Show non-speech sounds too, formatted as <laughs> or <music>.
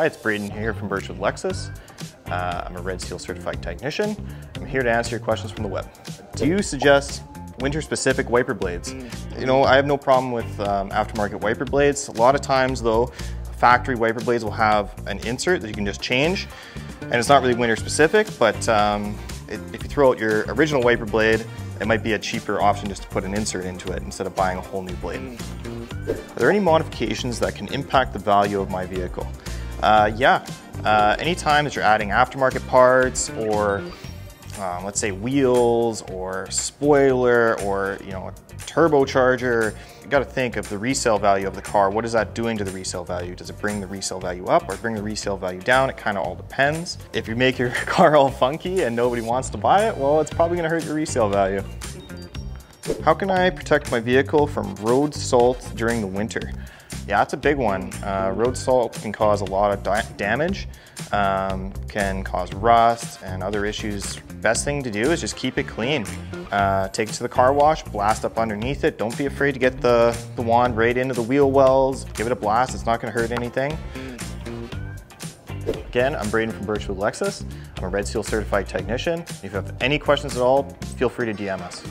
Hi, it's Brayden here from Birchwood Lexus. Uh, I'm a Red Seal certified technician. I'm here to answer your questions from the web. Do you suggest winter-specific wiper blades? You know, I have no problem with um, aftermarket wiper blades. A lot of times though, factory wiper blades will have an insert that you can just change. And it's not really winter specific, but um, it, if you throw out your original wiper blade, it might be a cheaper option just to put an insert into it instead of buying a whole new blade. Are there any modifications that can impact the value of my vehicle? Uh, yeah, uh, anytime that you're adding aftermarket parts or um, let's say wheels or spoiler or you know a turbocharger, you got to think of the resale value of the car. What is that doing to the resale value? Does it bring the resale value up or bring the resale value down? It kind of all depends. If you make your <laughs> car all funky and nobody wants to buy it, well, it's probably going to hurt your resale value. How can I protect my vehicle from road salt during the winter? Yeah, that's a big one. Uh, road salt can cause a lot of damage, um, can cause rust and other issues. Best thing to do is just keep it clean. Uh, take it to the car wash, blast up underneath it. Don't be afraid to get the, the wand right into the wheel wells. Give it a blast, it's not gonna hurt anything. Again, I'm Brayden from Birchwood Lexus. I'm a Red Seal certified technician. If you have any questions at all, feel free to DM us.